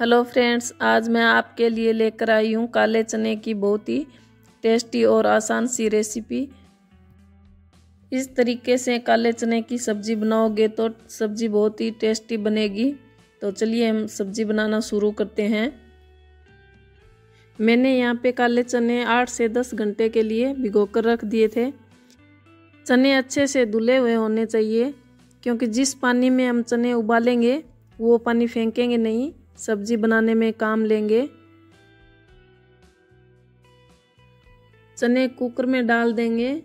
Hello friends, आज मैं आपके लिए लेकर आई हूँ काले चने की बहुत ही टेस्टी और आसान सी रेसिपी। इस तरीके से काले चने की सब्ज़ी बनाओगे तो सब्ज़ी बहुत ही टेस्टी बनेगी। तो चलिए हम सब्ज़ी बनाना शुरू करते हैं। मैंने यहाँ पे काले चने आठ से दस घंटे के लिए भिगो कर रख दिए थे। चने अच्छे से धुले हुए होने चाहिए, क्योंकि जिस पानी में हम चने उबालेंगे, वो पानी फेंकेंगे नहीं। सब्ज़ी बनाने में काम लेंगे। चने कुकर में डाल देंगे।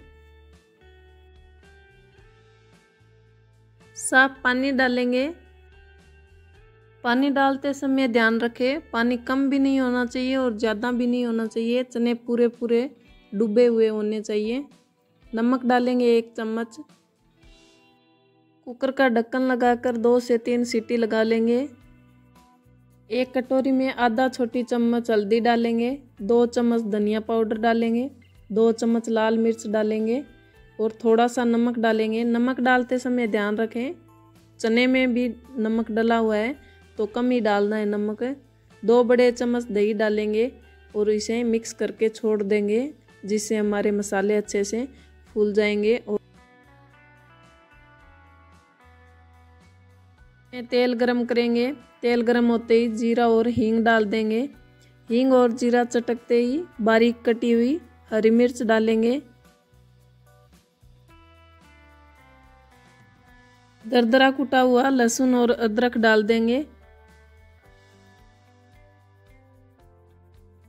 साफ़ पानी डालेंगे। पानी डालते समय ध्यान रखें, पानी कम भी नहीं होना चाहिए और ज़्यादा भी नहीं होना चाहिए। चने पूरे पूरे डूबे हुए होने चाहिए। नमक डालेंगे एक चम्मच। कुकर का ढक्कन लगाकर दो से तीन सीटी लगा लेंगे। एक कटोरी में आधा छोटी चम्मच हल्दी डालेंगे, दो चम्मच धनिया पाउडर डालेंगे, दो चम्मच लाल मिर्च डालेंगे और थोड़ा सा नमक डालेंगे। नमक डालते समय ध्यान रखें, चने में भी नमक डला हुआ है तो कम ही डालना है नमक। दो बड़े चम्मच दही डालेंगे और इसे मिक्स करके छोड़ देंगे, जिससे हमारे मसाले अच्छे से फूल जाएँगे और तेल गरम करेंगे। तेल गरम होते ही जीरा और हींग डाल देंगे। हींग और जीरा चटकते ही बारीक कटी हुई हरी मिर्च डालेंगे। दरदरा कुटा हुआ लहसुन और अदरक डाल देंगे।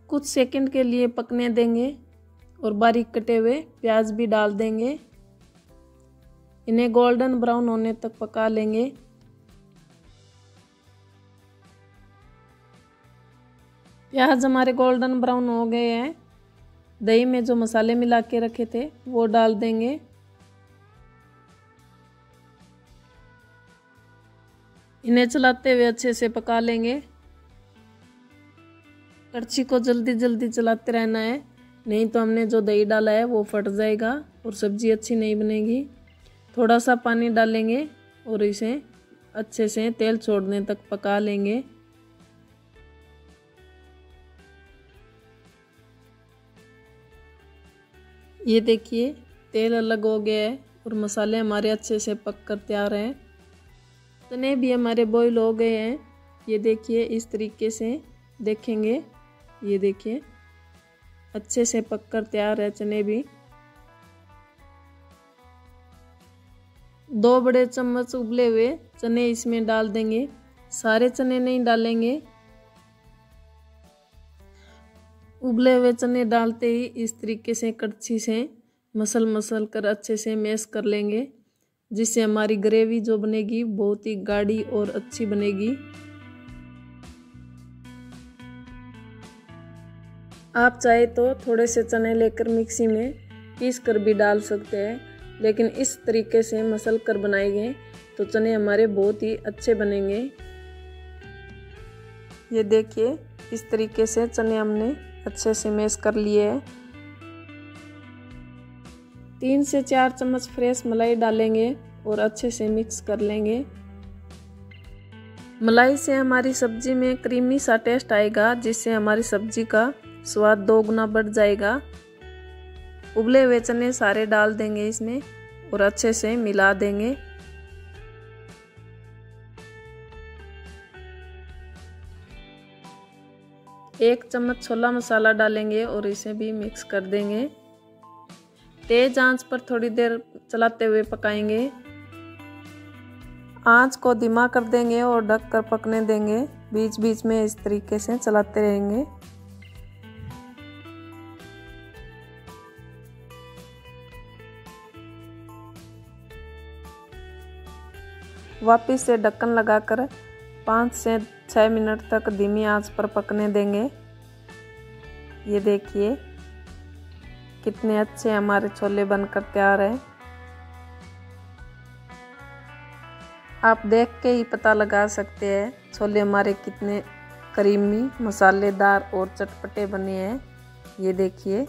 कुछ सेकंड के लिए पकने देंगे और बारीक कटे हुए प्याज भी डाल देंगे। इन्हें गोल्डन ब्राउन होने तक पका लेंगे। प्याज हमारे गोल्डन ब्राउन हो गए हैं। दही में जो मसाले मिला के रखे थे, वो डाल देंगे। इन्हें चलाते हुए अच्छे से पका लेंगे। कड़छी को जल्दी जल्दी चलाते रहना है, नहीं तो हमने जो दही डाला है, वो फट जाएगा और सब्ज़ी अच्छी नहीं बनेगी। थोड़ा सा पानी डालेंगे और इसे अच्छे से तेल छोड़ने तक पका लेंगे। ये देखिए, तेल अलग हो गया है और मसाले हमारे अच्छे से पक कर तैयार हैं। चने भी हमारे बॉईल हो गए हैं। ये देखिए, इस तरीके से देखेंगे। ये देखिए, अच्छे से पक कर तैयार है चने भी। दो बड़े चम्मच उबले हुए चने इसमें डाल देंगे। सारे चने नहीं डालेंगे। उबले हुए चने डालते ही इस तरीके से कड़छी से मसल मसल कर अच्छे से मैश कर लेंगे, जिससे हमारी ग्रेवी जो बनेगी बहुत ही गाढ़ी और अच्छी बनेगी। आप चाहे तो थोड़े से चने लेकर मिक्सी में पीस कर भी डाल सकते हैं, लेकिन इस तरीके से मसल कर बनाएँगे तो चने हमारे बहुत ही अच्छे बनेंगे। ये देखिए, इस तरीके से चने हमने अच्छे से मैश कर लिए। तीन से चार चम्मच फ्रेश मलाई डालेंगे और अच्छे से मिक्स कर लेंगे। मलाई से हमारी सब्ज़ी में क्रीमी सा टेस्ट आएगा, जिससे हमारी सब्ज़ी का स्वाद दो गुना बढ़ जाएगा। उबले हुए चने सारे डाल देंगे इसमें और अच्छे से मिला देंगे। एक चम्मच छोला मसाला डालेंगे और इसे भी मिक्स कर देंगे। तेज आँच पर थोड़ी देर चलाते हुए पकाएँगे। आँच को धीमा कर देंगे और ढक कर पकने देंगे। बीच बीच में इस तरीके से चलाते रहेंगे। वापिस से ढक्कन लगाकर पाँच से छः मिनट तक धीमी आँच पर पकने देंगे। ये देखिए, कितने अच्छे हमारे छोले बनकर तैयार हैं। आप देख के ही पता लगा सकते हैं, छोले हमारे कितने करीमी, मसालेदार और चटपटे बने हैं। ये देखिए।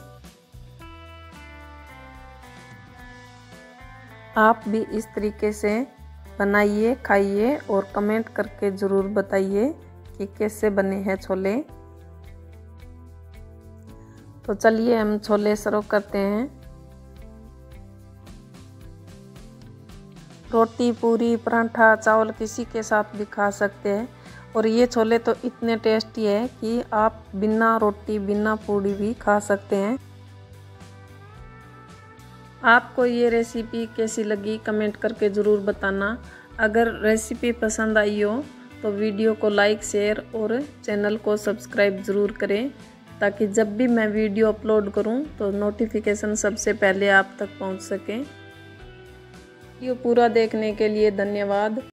आप भी इस तरीके से बनाइए, खाइए और कमेंट करके ज़रूर बताइए कि कैसे बने हैं छोले। तो चलिए हम छोले सर्व करते हैं। रोटी, पूरी, पराठा, चावल किसी के साथ भी खा सकते हैं। और ये छोले तो इतने टेस्टी है कि आप बिना रोटी, बिना पूड़ी भी खा सकते हैं। आपको ये रेसिपी कैसी लगी कमेंट करके ज़रूर बताना। अगर रेसिपी पसंद आई हो तो वीडियो को लाइक शेयर और चैनल को सब्सक्राइब ज़रूर करें। ताकि जब भी मैं वीडियो अपलोड करूँ तो नोटिफिकेशन सबसे पहले आप तक पहुँच सके। वीडियो पूरा देखने के लिए धन्यवाद।